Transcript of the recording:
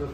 other